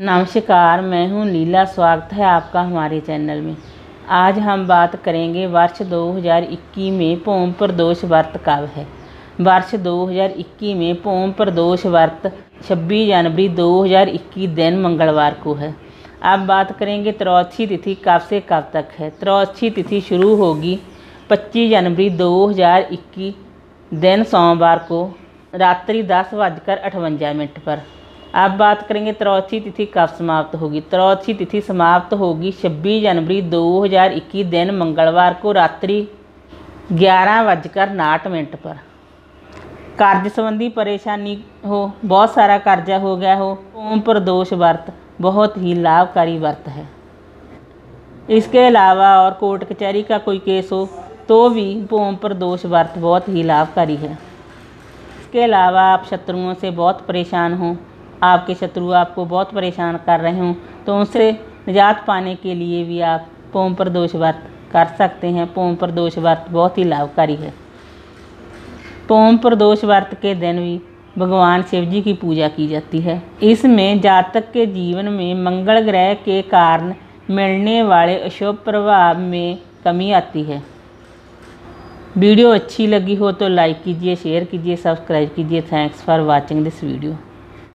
नमस्कार मैं हूँ लीला, स्वागत है आपका हमारे चैनल में। आज हम बात करेंगे वर्ष 2021 में पोम प्रदोष व्रत कब है? वर्ष 2021 में पोम प्रदोष व्रत 26 जनवरी 2021 दिन मंगलवार को है। अब बात करेंगे त्रौथी तिथि कब से कब तक है? त्रौथी तिथि शुरू होगी 25 जनवरी 2021 दिन सोमवार को, रात्रि दस बजकर अठवंजा मिनट पर। अब बात करेंगे त्रौथी तिथि कब समाप्त होगी? त्रौथी तिथि समाप्त होगी 26 जनवरी 2021 दिन मंगलवार को रात्रि ग्यारह बजकर नाट मिनट पर। कर्ज संबंधी परेशानी हो, बहुत सारा कर्जा हो गया हो, ओम प्रदोष व्रत बहुत ही लाभकारी व्रत है। इसके अलावा और कोर्ट कचहरी का कोई केस हो तो भी ओम प्रदोष व्रत बहुत ही लाभकारी है। इसके अलावा आप शत्रुओं से बहुत परेशान हों आपके शत्रु आपको बहुत परेशान कर रहे हों तो उनसे निजात पाने के लिए भी आप पोम प्रदोष व्रत कर सकते हैं। पोम प्रदोष व्रत बहुत ही लाभकारी है। पोम प्रदोष व्रत के दिन भी भगवान शिव जी की पूजा की जाती है। इसमें जातक के जीवन में मंगल ग्रह के कारण मिलने वाले अशुभ प्रभाव में कमी आती है। वीडियो अच्छी लगी हो तो लाइक कीजिए, शेयर कीजिए, सब्सक्राइब कीजिए। Thanks for watching this video.